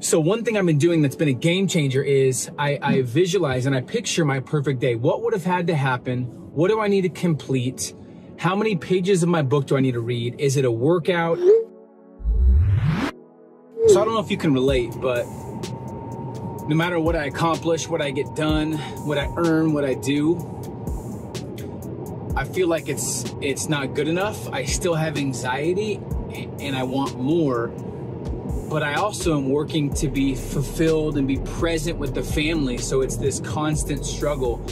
So one thing I've been doing that's been a game changer is I, I visualize and I picture my perfect day. What would have had to happen? What do I need to complete? How many pages of my book do I need to read? Is it a workout? So I don't know if you can relate, but no matter what I accomplish, what I get done, what I earn, what I do, I feel like it's it's not good enough. I still have anxiety and I want more but I also am working to be fulfilled and be present with the family. So it's this constant struggle.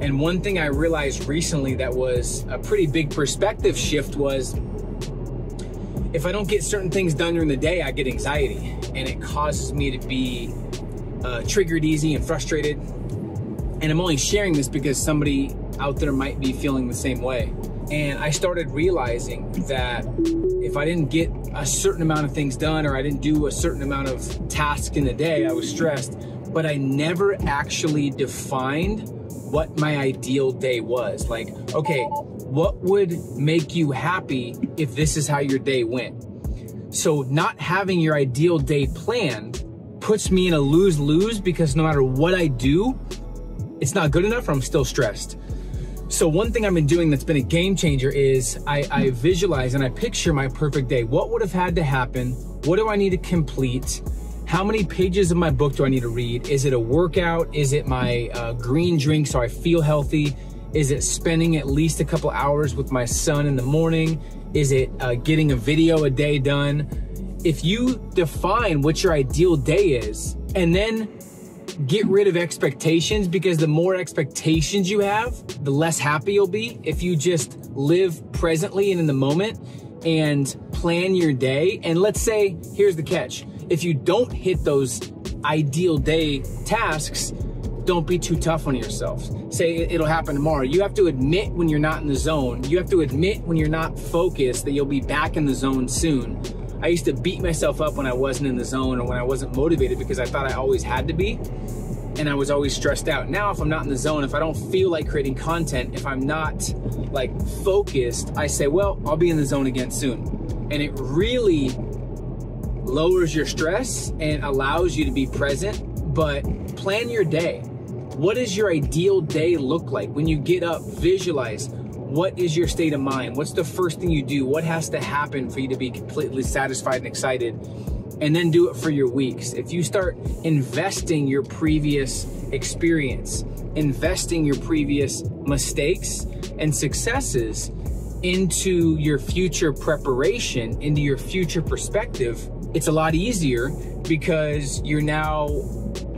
And one thing I realized recently that was a pretty big perspective shift was if I don't get certain things done during the day, I get anxiety and it causes me to be uh, triggered easy and frustrated. And I'm only sharing this because somebody out there might be feeling the same way. And I started realizing that if I didn't get a certain amount of things done or I didn't do a certain amount of tasks in a day, I was stressed. But I never actually defined what my ideal day was. Like, okay, what would make you happy if this is how your day went? So, not having your ideal day planned puts me in a lose lose because no matter what I do, it's not good enough or I'm still stressed. So one thing I've been doing that's been a game changer is I, I visualize and I picture my perfect day. What would have had to happen? What do I need to complete? How many pages of my book do I need to read? Is it a workout? Is it my uh, green drink so I feel healthy? Is it spending at least a couple hours with my son in the morning? Is it uh, getting a video a day done? If you define what your ideal day is and then get rid of expectations because the more expectations you have, the less happy you'll be. If you just live presently and in the moment and plan your day, and let's say, here's the catch if you don't hit those ideal day tasks, don't be too tough on yourself. Say it'll happen tomorrow. You have to admit when you're not in the zone. You have to admit when you're not focused that you'll be back in the zone soon. I used to beat myself up when I wasn't in the zone or when I wasn't motivated because I thought I always had to be. And I was always stressed out. Now, if I'm not in the zone, if I don't feel like creating content, if I'm not like focused, I say, well, I'll be in the zone again soon. And it really lowers your stress and allows you to be present. But plan your day. What does your ideal day look like? When you get up, visualize what is your state of mind? What's the first thing you do? What has to happen for you to be completely satisfied and excited? And then do it for your weeks. If you start investing your previous experience, investing your previous mistakes and successes into your future preparation, into your future perspective, it's a lot easier because you're now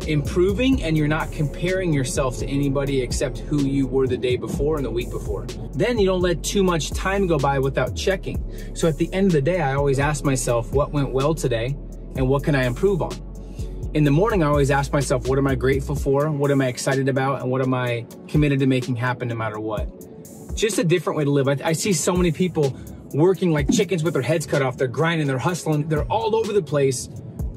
improving and you're not comparing yourself to anybody except who you were the day before and the week before. Then you don't let too much time go by without checking. So at the end of the day, I always ask myself what went well today and what can I improve on? In the morning, I always ask myself, what am I grateful for? What am I excited about? And what am I committed to making happen no matter what? Just a different way to live. I, I see so many people working like chickens with their heads cut off. They're grinding, they're hustling, they're all over the place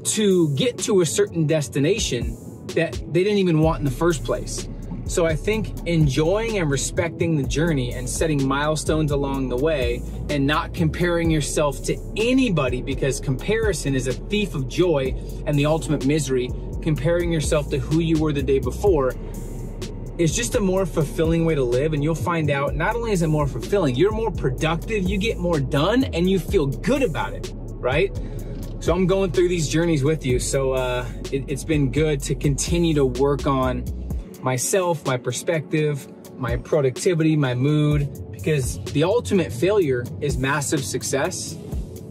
to get to a certain destination that they didn't even want in the first place. So I think enjoying and respecting the journey and setting milestones along the way and not comparing yourself to anybody because comparison is a thief of joy and the ultimate misery. Comparing yourself to who you were the day before is just a more fulfilling way to live and you'll find out not only is it more fulfilling, you're more productive, you get more done and you feel good about it, right? So I'm going through these journeys with you. So uh, it, it's been good to continue to work on myself, my perspective, my productivity, my mood, because the ultimate failure is massive success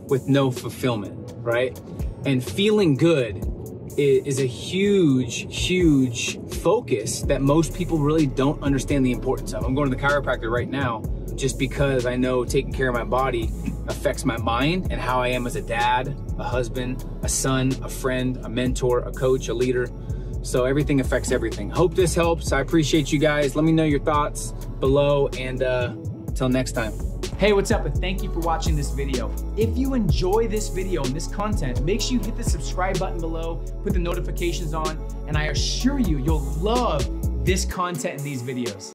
with no fulfillment, right? And feeling good is a huge, huge focus that most people really don't understand the importance of. I'm going to the chiropractor right now just because I know taking care of my body affects my mind and how I am as a dad, a husband, a son, a friend, a mentor, a coach, a leader. So everything affects everything. Hope this helps. I appreciate you guys. Let me know your thoughts below and uh, next time. Hey, what's up? And thank you for watching this video. If you enjoy this video and this content, make sure you hit the subscribe button below, put the notifications on, and I assure you, you'll love this content in these videos.